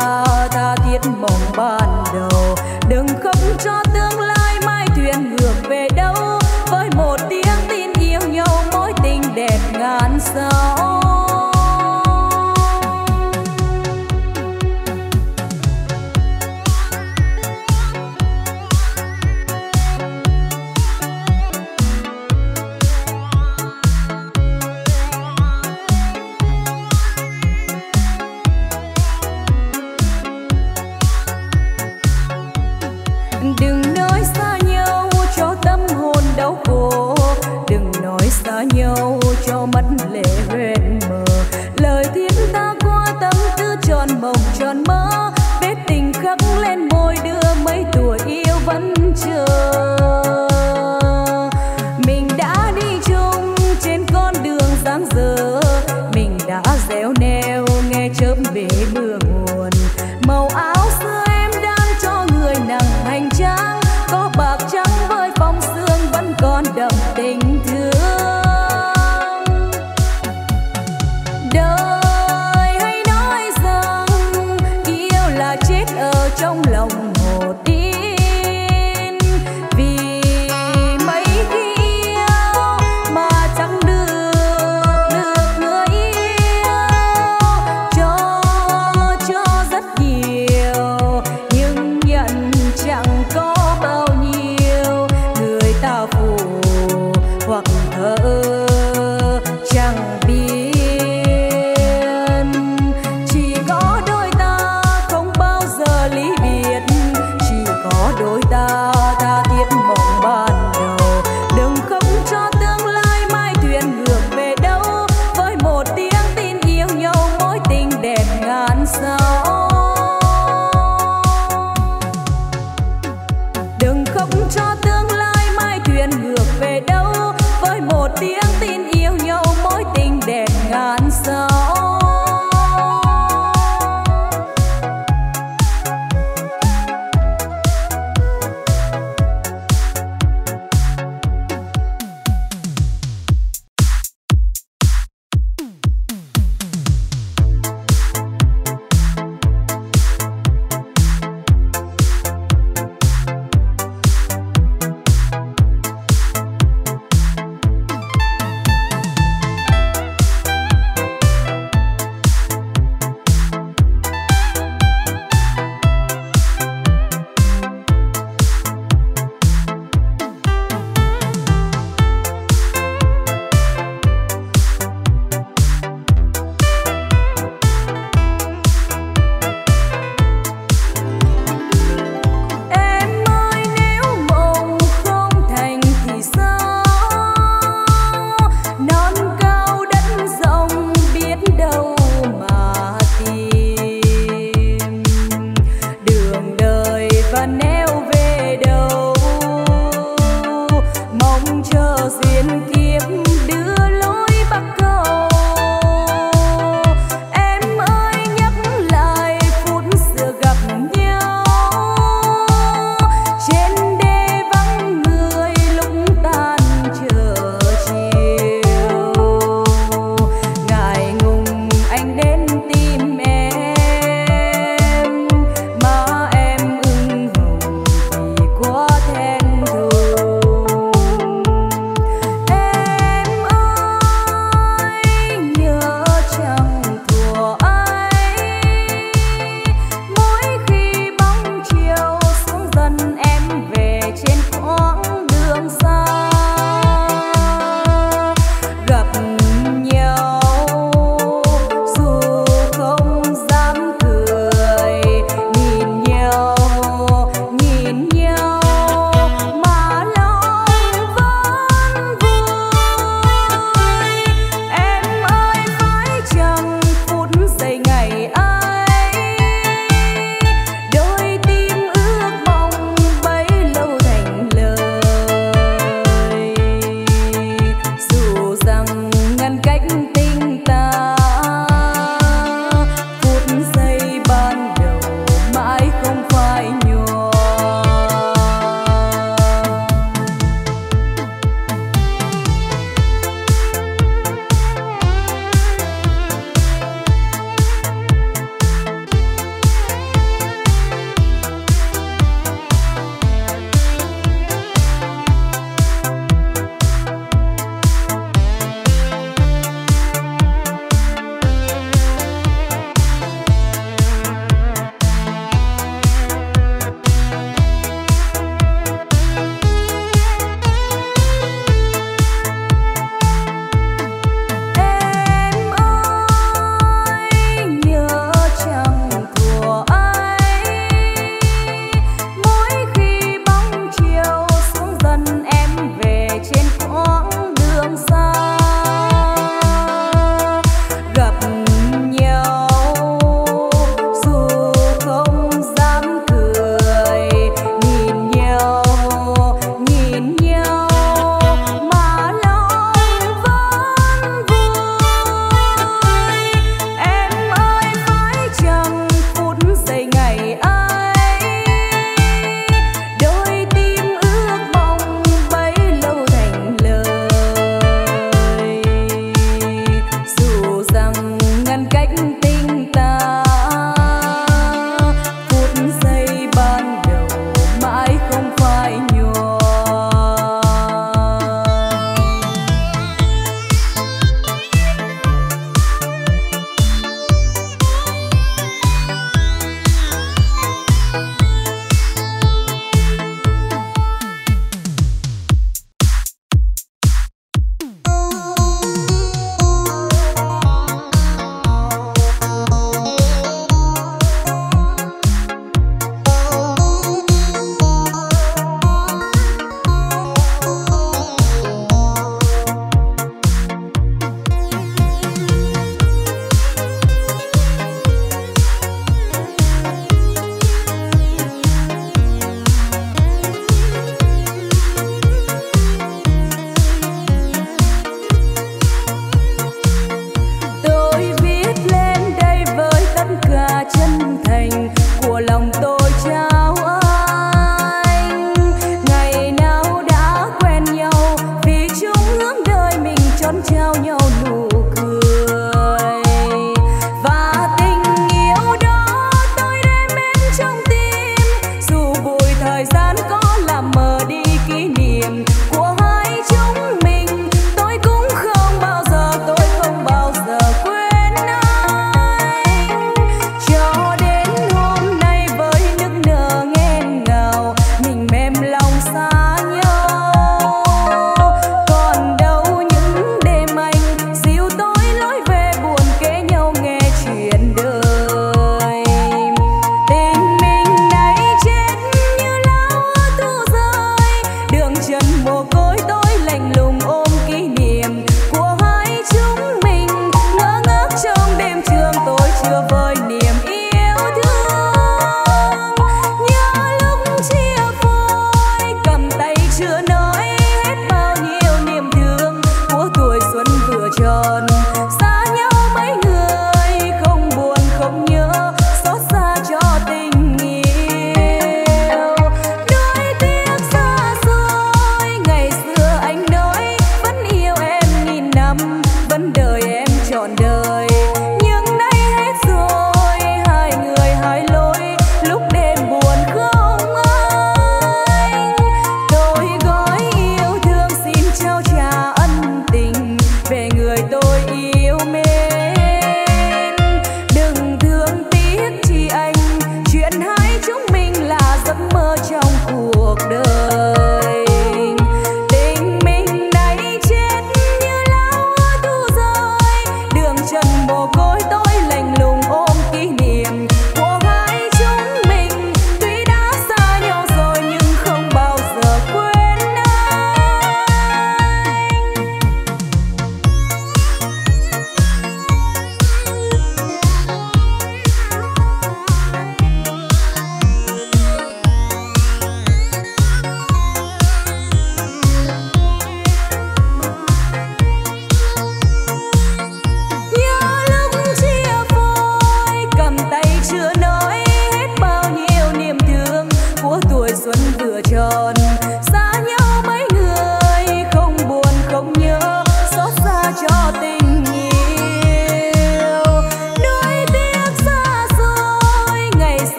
ta tha thiết mong ban đầu. Đừng khóc cho tương lai, mai thuyền ngược về đâu. Với một tiếng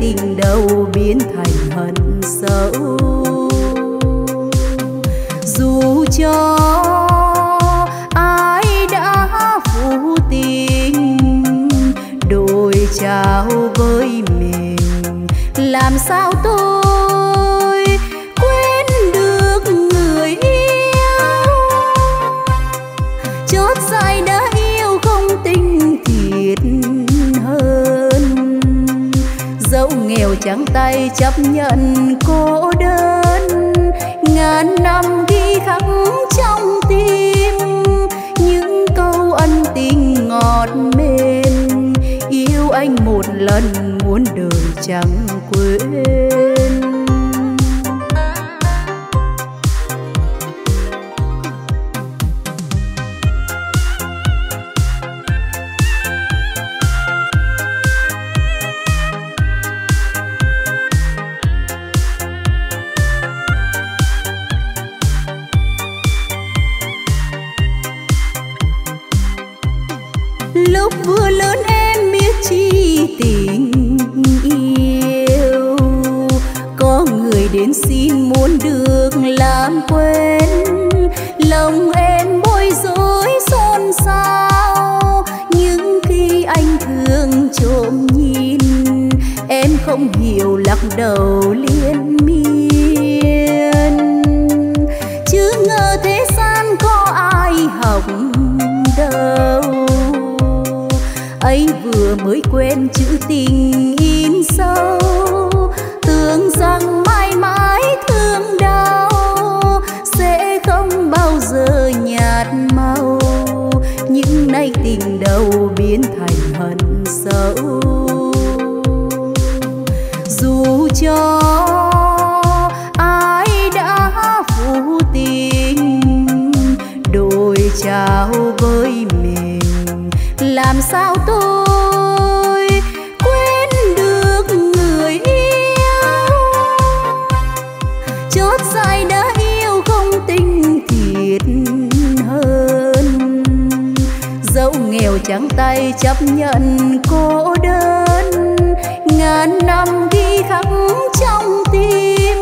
tình đầu biến thành hận sâu. Dù cho phải chấp nhận cô đơn. Ngàn năm ghi khắc trong tim. Những câu ân tình ngọt mềm. Yêu anh một lần muốn đời chẳng quên. đầu liên miên. Chứ ngờ thế gian có ai học đâu. Ấy vừa mới quên chữ tình trắng tay chấp nhận cô đơn. Ngàn năm ghi khắc trong tim,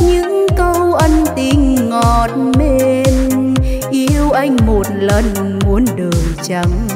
những câu ân tình ngọt mềm. Yêu anh một lần muốn đời chẳng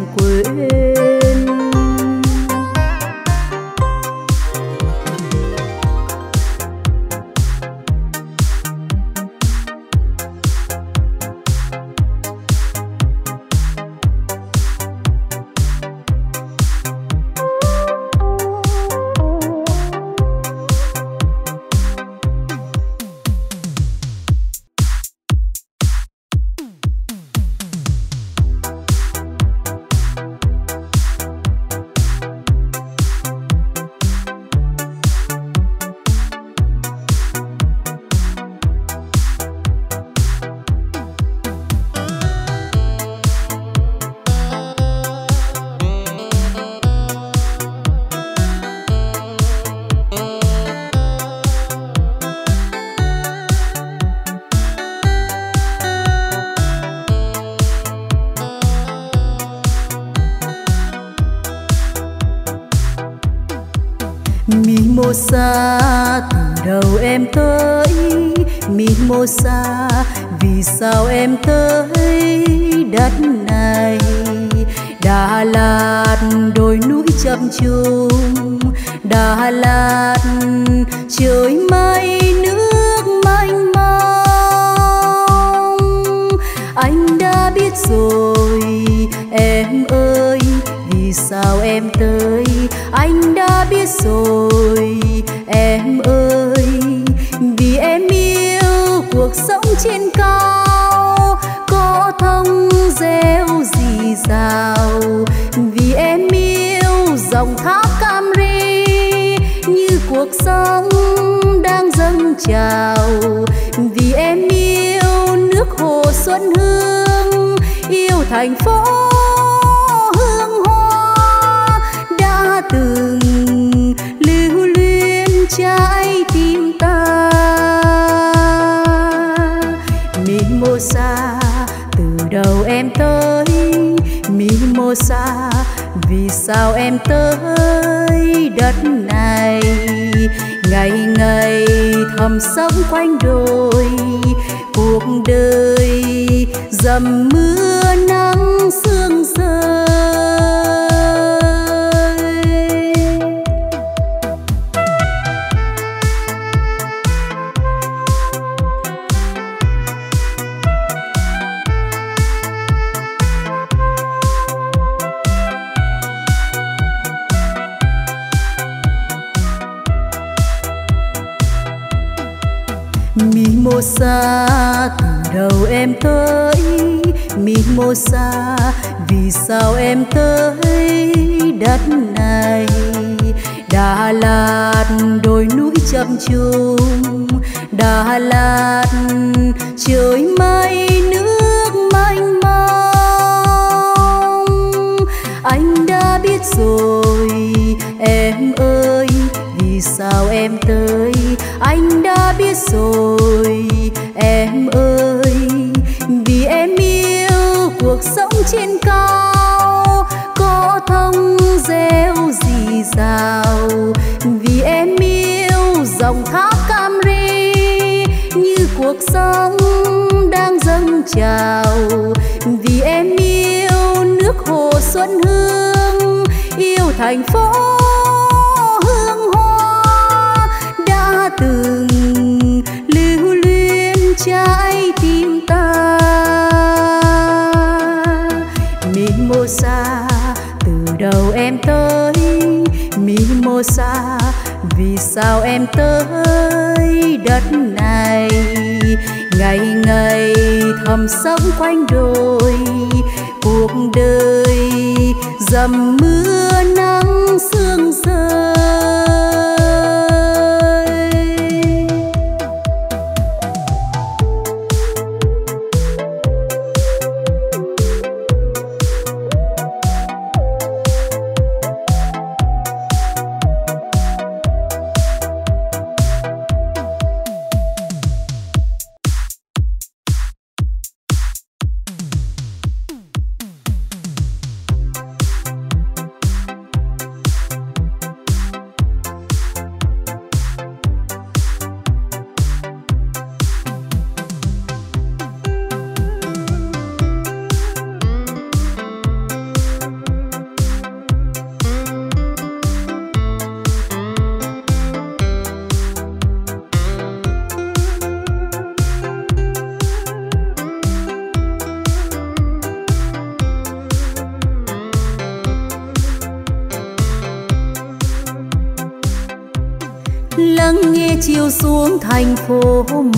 núi chập Đà Lạt, trời mây, nước mênh mông. Anh đã biết rồi, em ơi, vì sao em tới? Anh đã biết rồi, em ơi, vì em yêu cuộc sống trên cao. Có thông reo rì rào vì em yêu dòng thác Camry như cuộc sống đang dâng trào. Vì em yêu nước hồ xuân hương, yêu thành phố hương hoa, đã từng lưu luyến trái tim ta. Mimosa từ đầu em tới Mimosa sao em tới đất này? Ngày ngày thầm sống quanh đồi, cuộc đời dầm mưa nắng em tới Mimosa vì sao em tới đất này? Đà Lạt, đồi núi chậm trùng. Đà Lạt, trời mây, nước mênh mông. Anh đã biết rồi, em ơi, vì sao em tới? Anh đã biết rồi, em trên cao, có thông reo rì rào vì em yêu dòng thác Camry như cuộc sống đang dâng trào. Vì em yêu nước hồ xuân hương, yêu thành phố hương hoa đã từng lưu luyến trái tim ta. Đầu em tới Mimosa vì sao em tới đất này? Ngày ngày thầm sống quanh đồi, cuộc đời dầm mưa nắng sương rơi.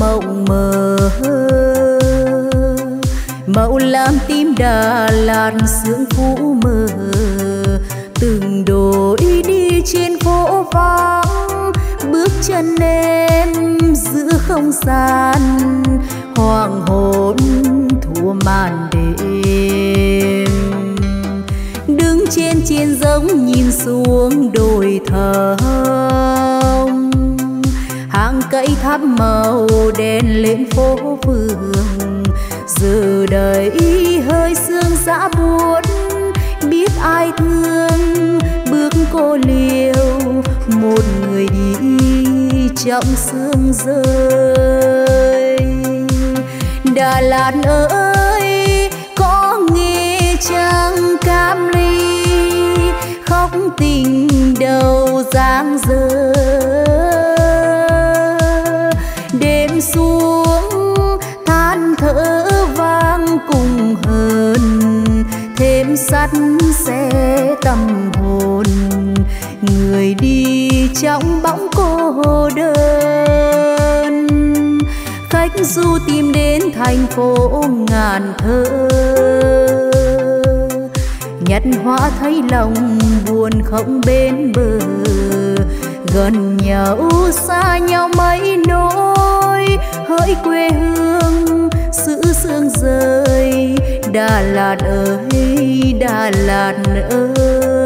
Mộng mơ. Màu lam tim đà lạt sương phủ mơ từng đôi đi trên phố vắng. Bước chân em giữa không gian. Hoàng hôn thua màn đêm. Đứng trên trên giống nhìn xuống đồi thờ dãy tháp màu đen lên phố phường. Giờ đây hơi sương giã buốt, biết ai thương. Bước cô liêu một người đi trong sương rơi. Đà lạt ơi, có nghe chăng cam ly, khóc tình đầu giang rơi. Người đi trong bóng cô đơn. Khách du tìm đến thành phố ngàn thơ. Nhặt hoa thấy lòng buồn không bên bờ. Gần nhau xa nhau mấy nỗi. Hỡi quê hương sự sương rơi. Đà lạt ơi, đà lạt ơi.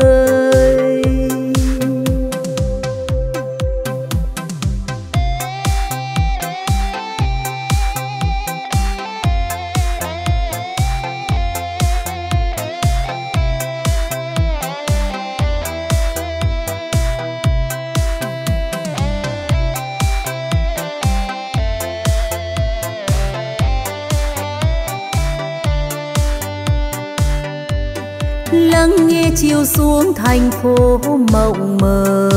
Chiều xuống thành phố mộng mơ.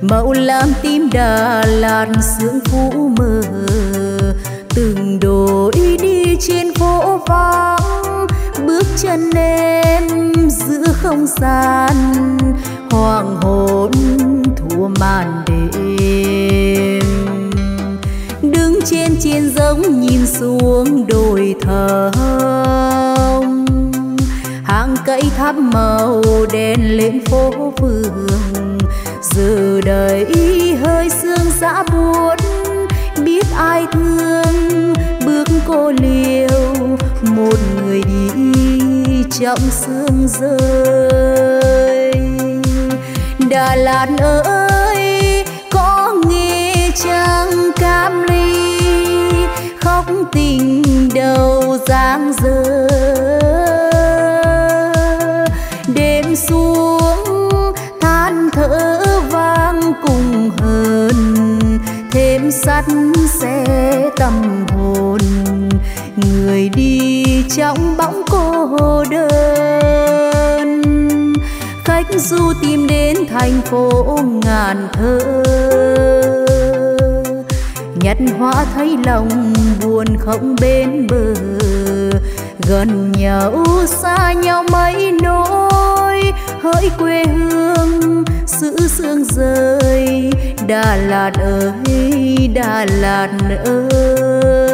Mậu làm tim đà lạt sương phủ mơ từng đôi đi trên phố vắng, bước chân em giữa không gian. Hoàng hôn thua màn đêm. Đứng trên trên giống nhìn xuống đồi thơm cây tháp màu đen lên phố phường. Giờ đây hơi sương giã buốt, biết ai thương. Bước cô liêu một người đi trong sương rơi. Đà lạt ơi, có nghe chăng cam ly, khóc tình đầu giang dở sắt xe tâm hồn, người đi trong bóng cô đơn. Khách du tìm đến thành phố ngàn thơ, nhặt hoa thấy lòng buồn không bên bờ. Gần nhau xa nhau mấy nỗi, hỡi quê hương sự sương rơi. Đà lạt ơi đà lạt ơi.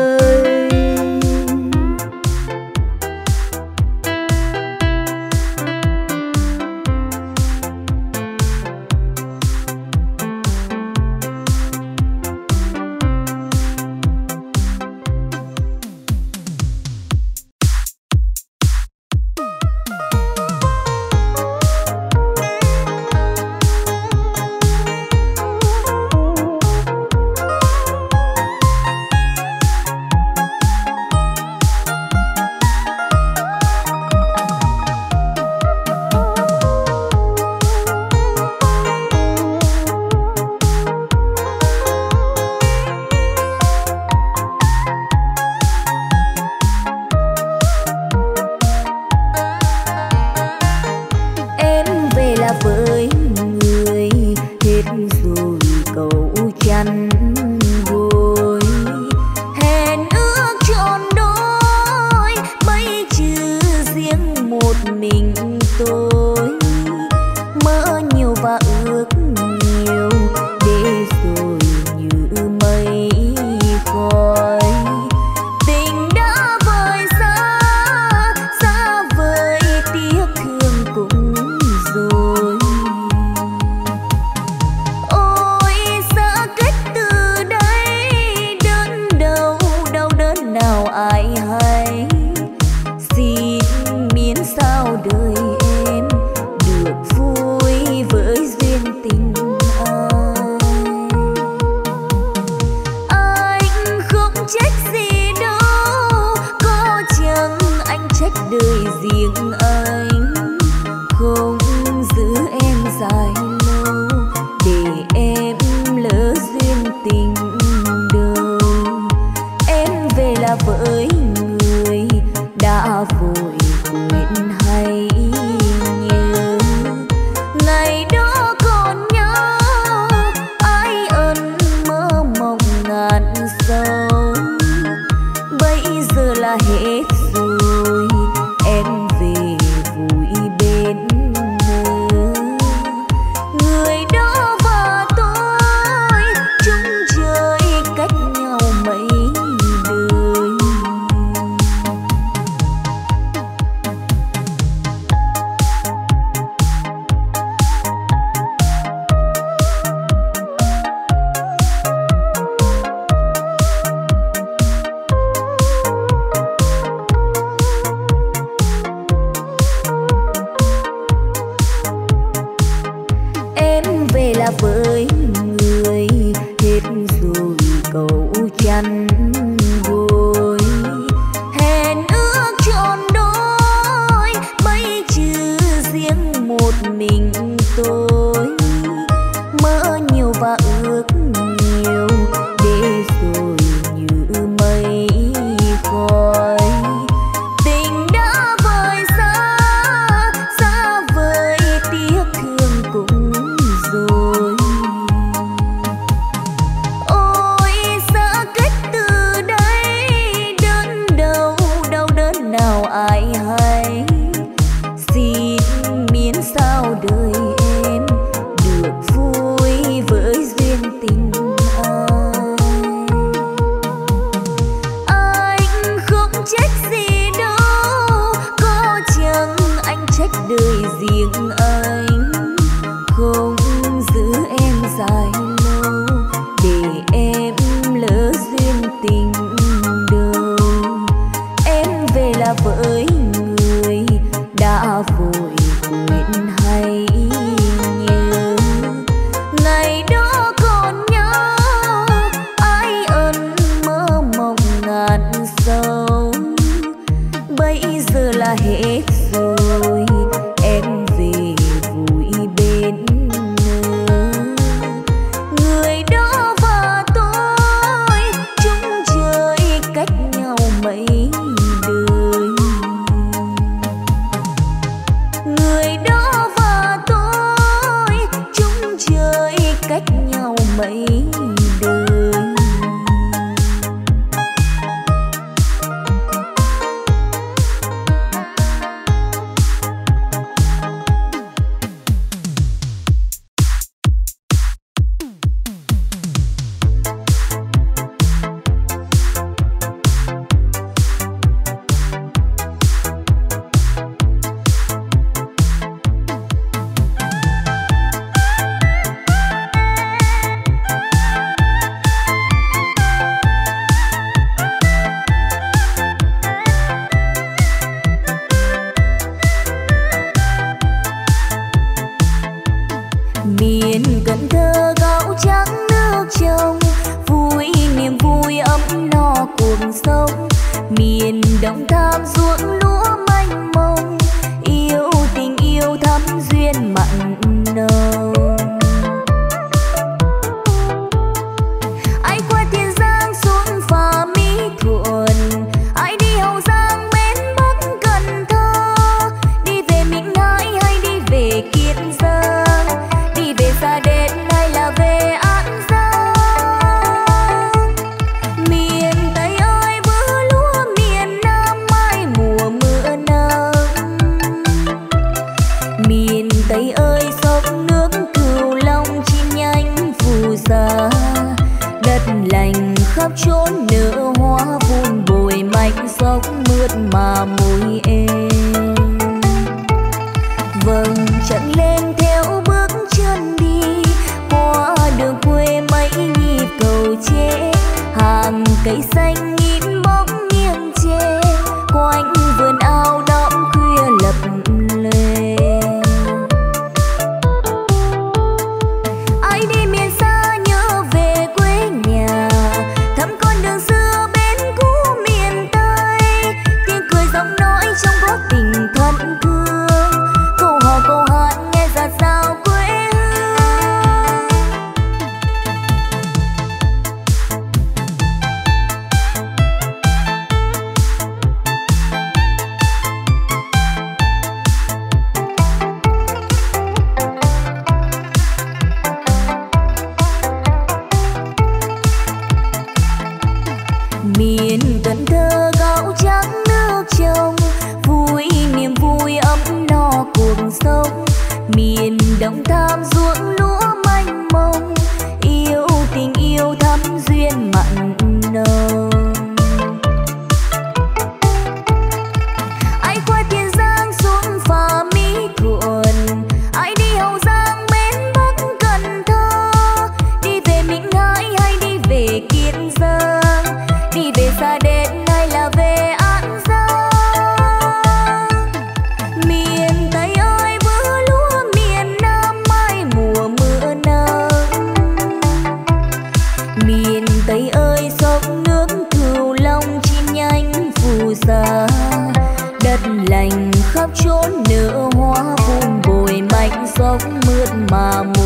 góc mượt mà mùa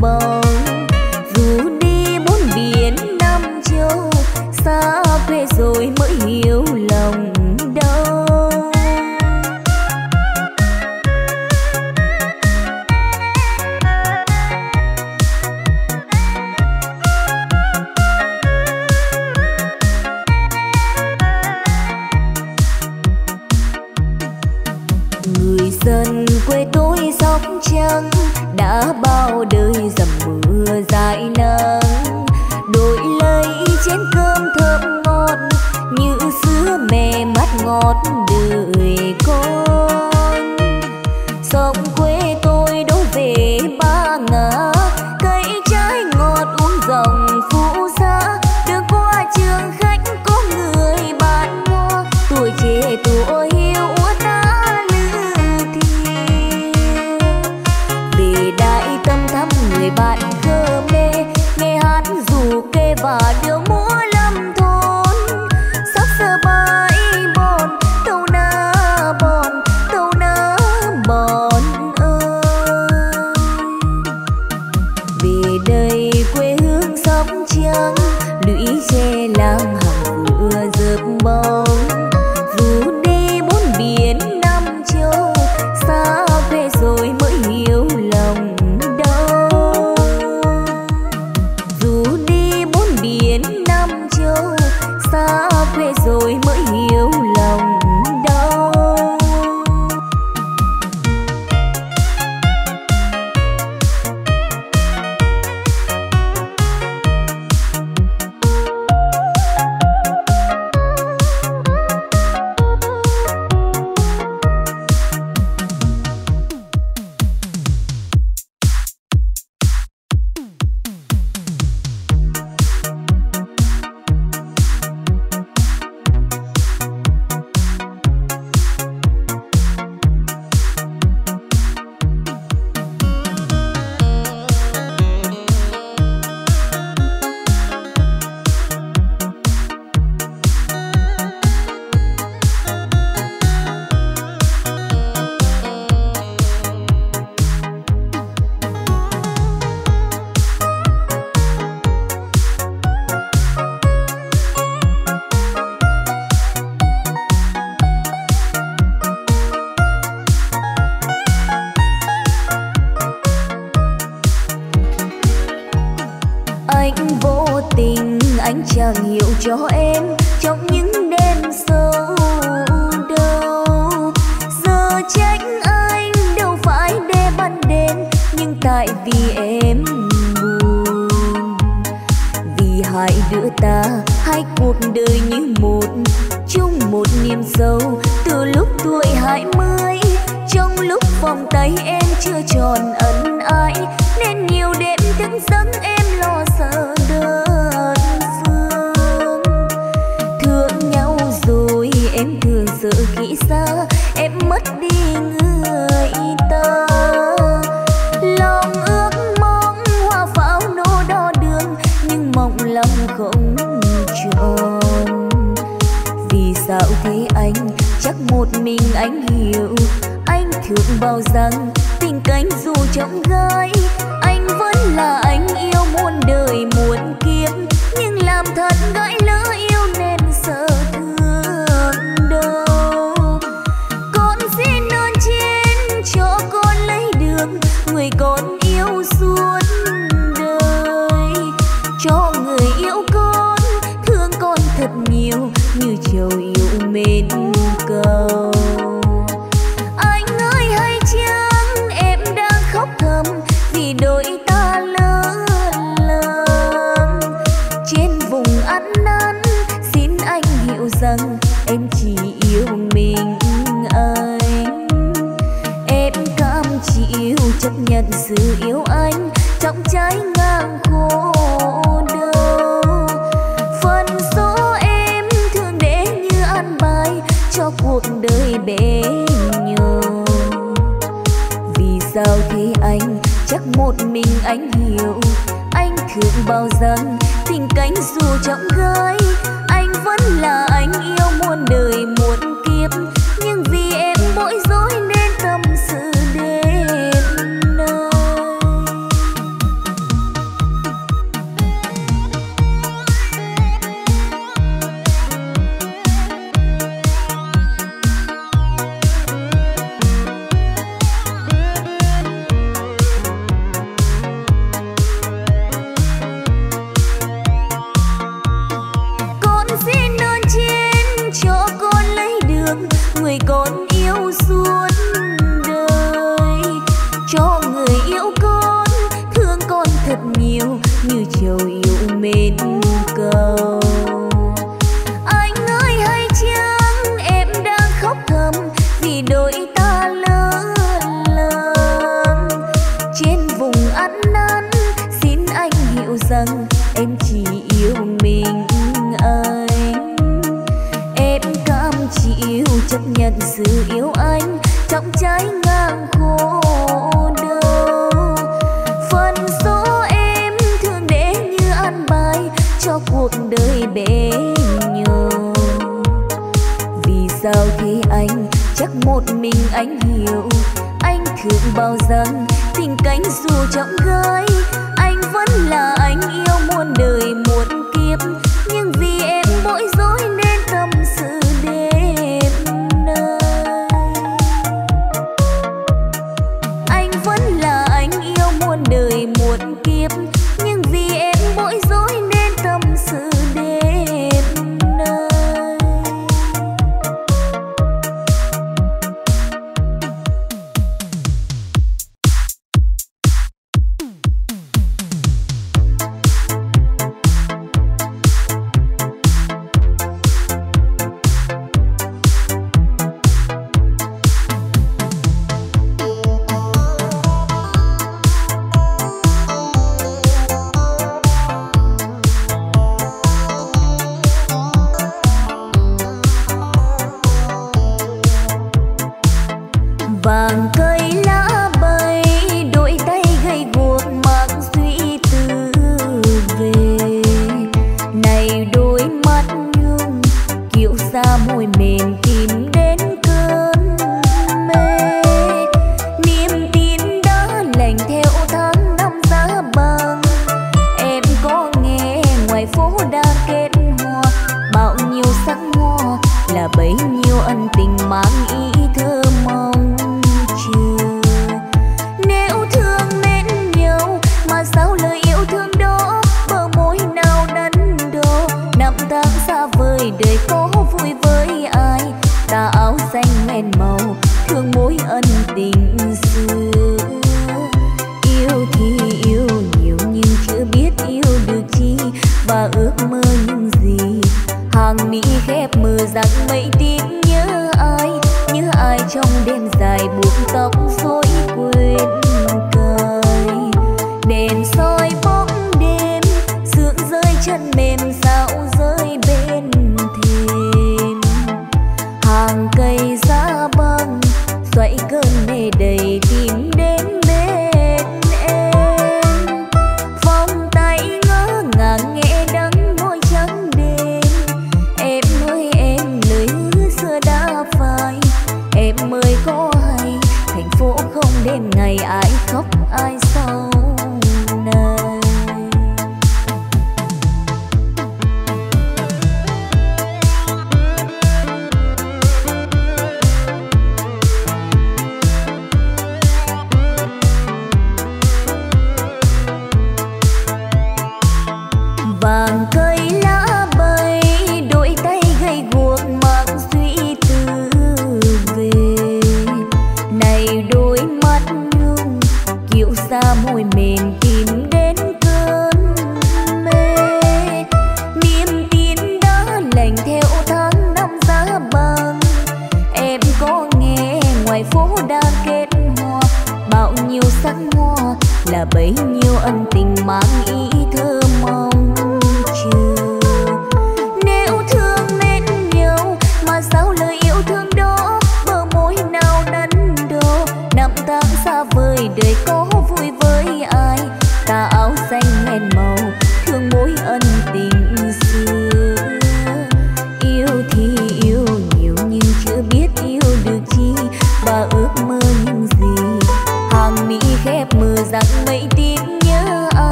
bờ hiểu cho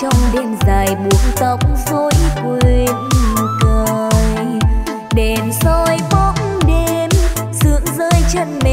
trong đêm dài buông tóc rối quên cười đèn soi bóng đêm, sương rơi chân mình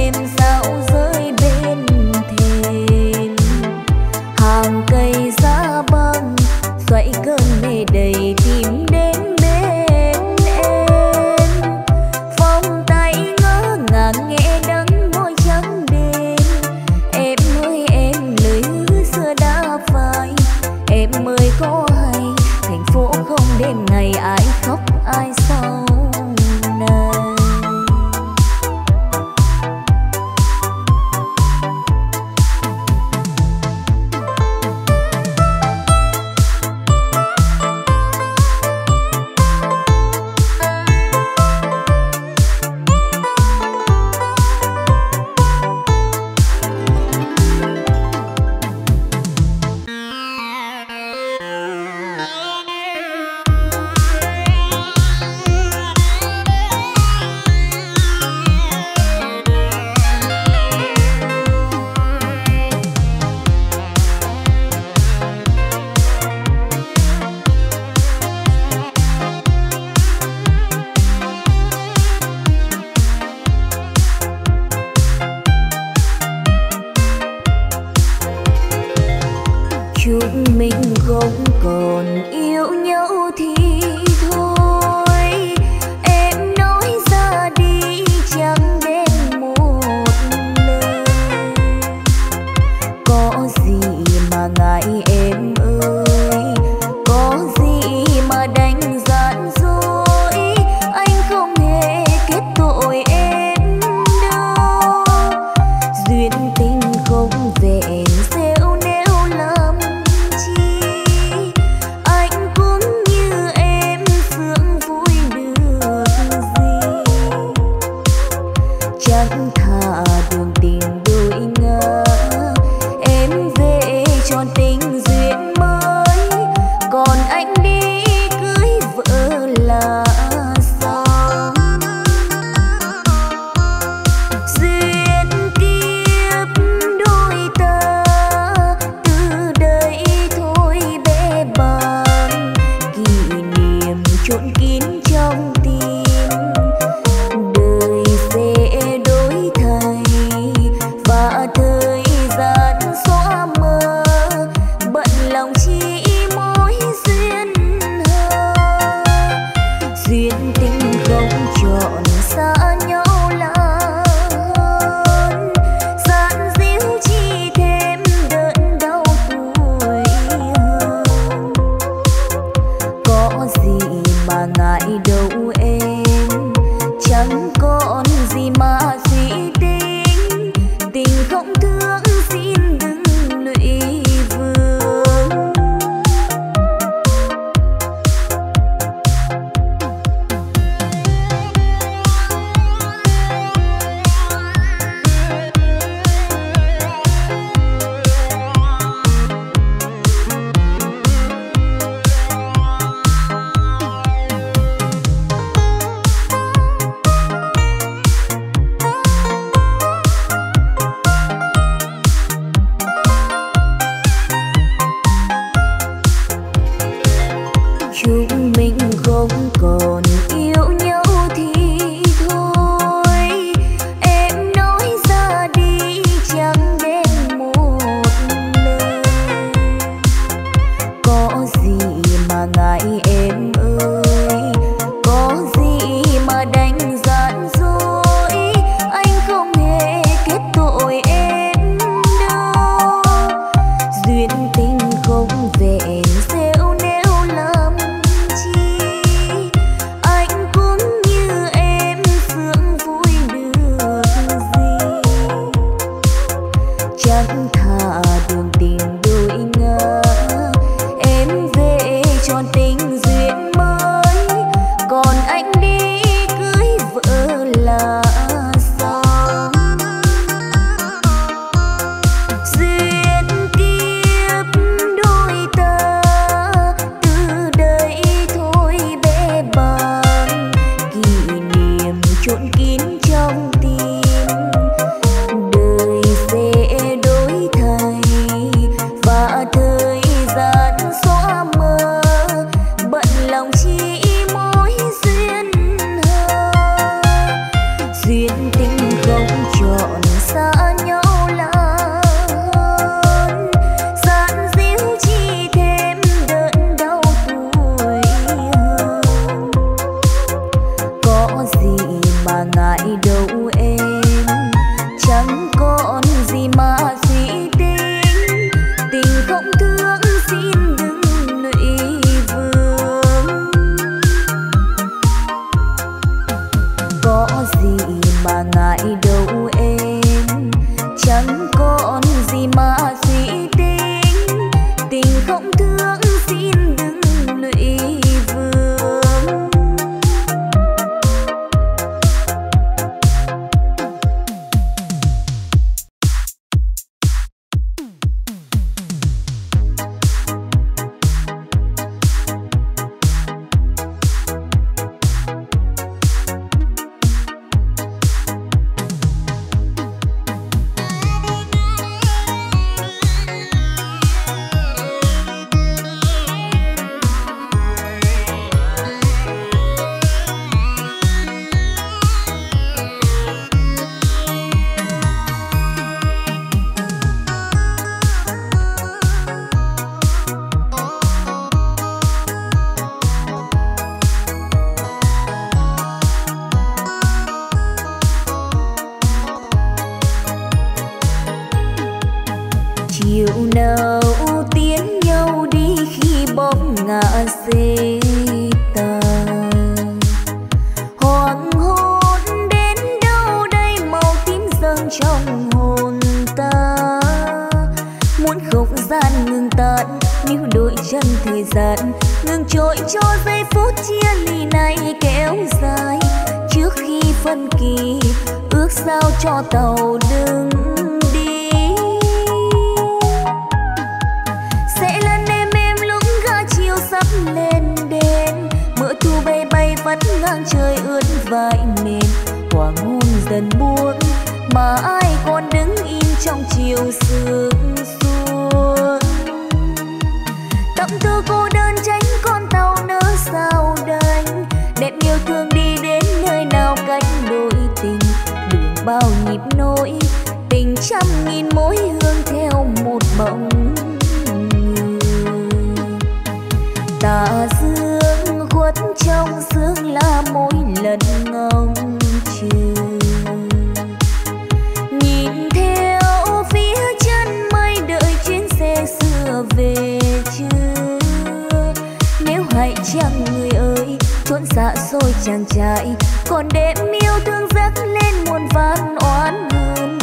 dối chàng trai. Còn đêm yêu thương dắt lên muôn vàn oán hờn.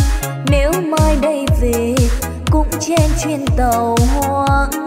Nếu mai đây về, cũng trên chuyến tàu hoang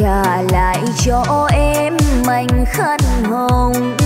trả lại cho em mảnh khăn hồng.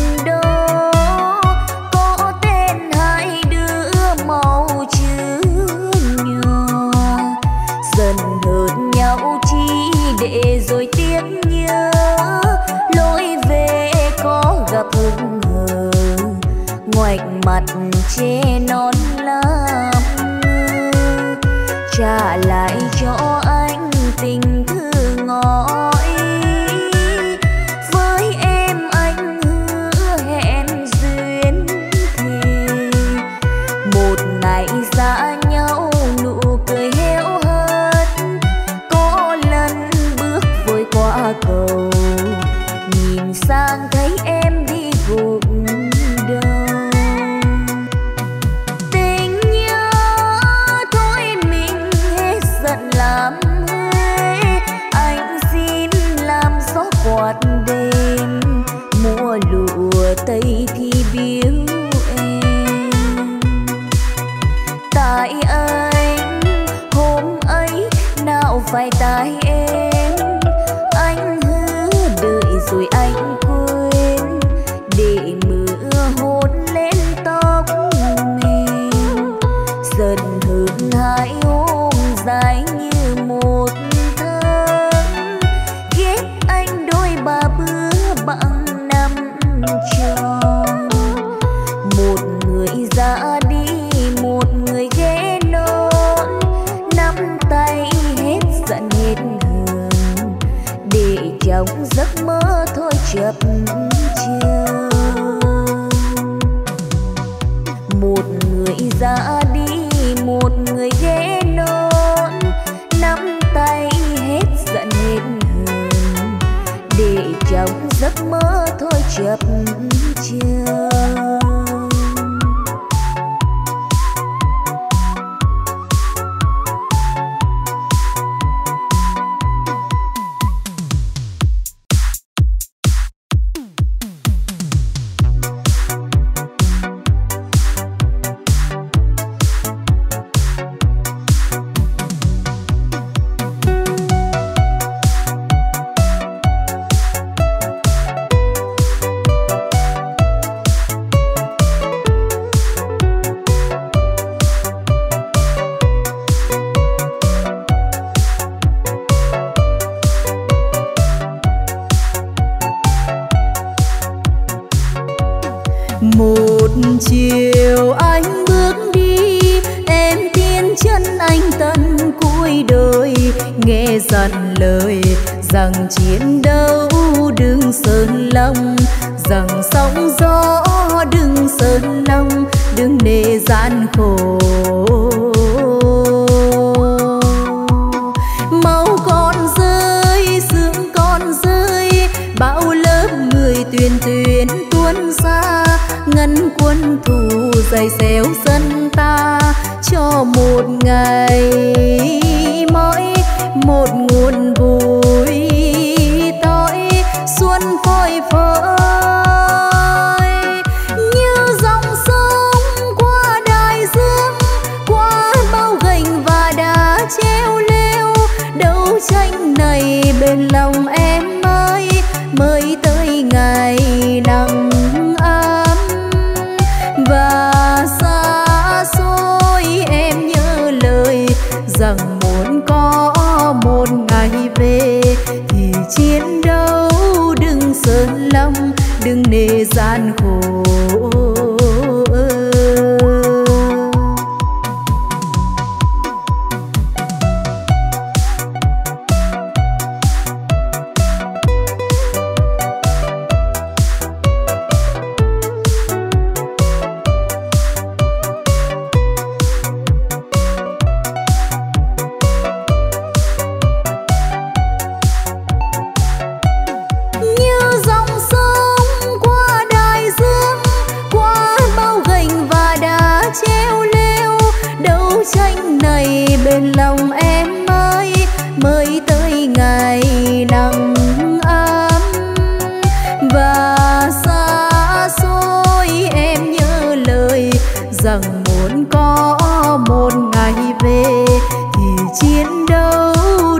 thì chiến đấu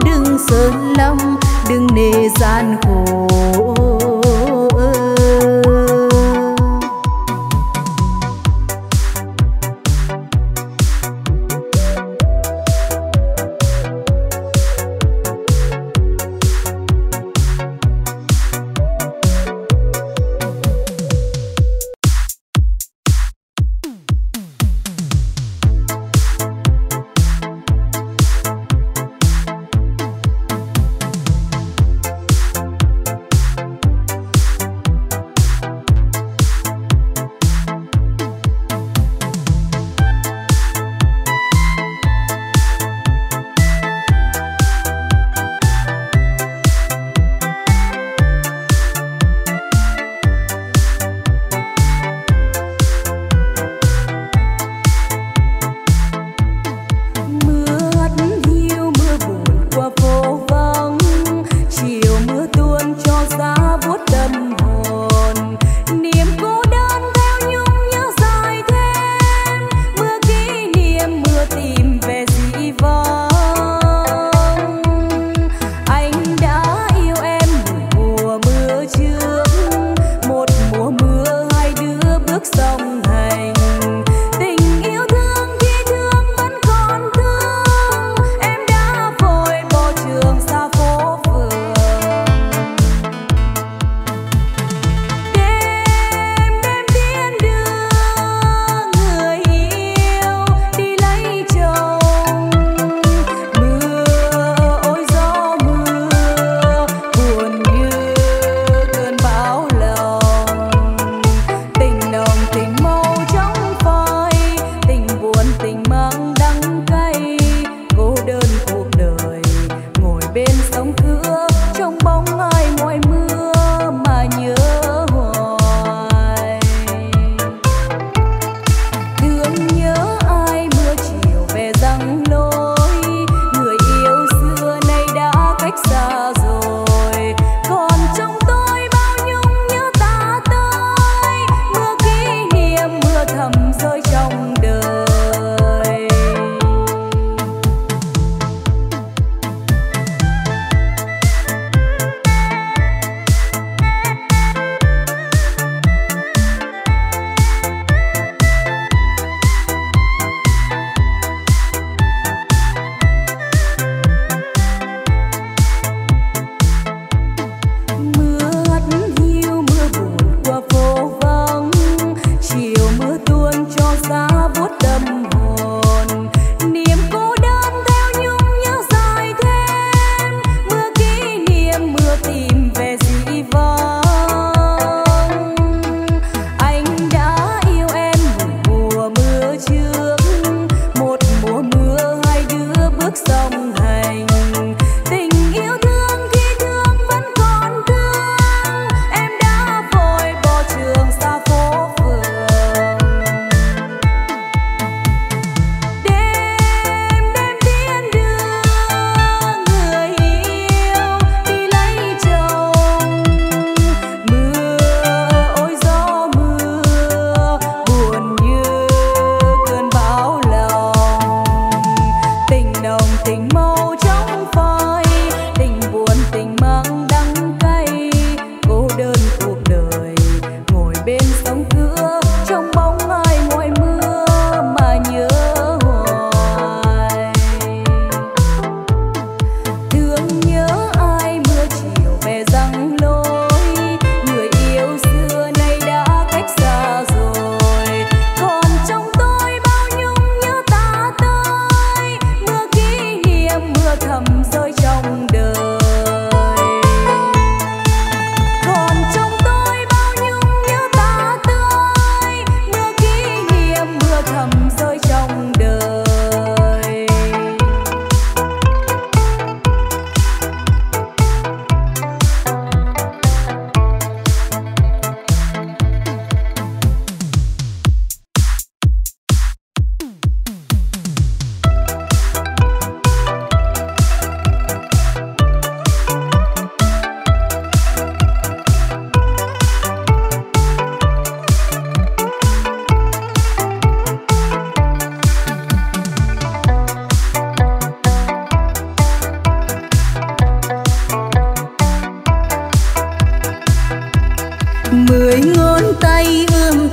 đừng sơn lòng, đừng nề gian khổ.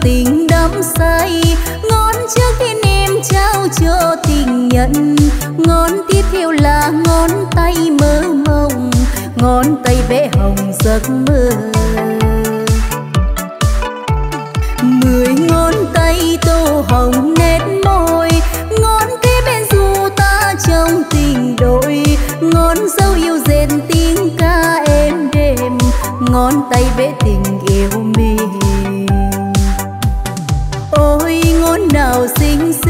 Tình đắm say. Ngón trước tiên em trao cho tình nhân. Ngón tiếp theo là ngón tay mơ mộng. Ngón tay vẽ hồng giấc mơ. Mười ngón tay tô hồng nét môi. Ngón kế bên du ta trong tình đôi ngón dâu yêu rền tiếng ca êm đềm. Ngón tay vẽ tình yêu nào xinh xinh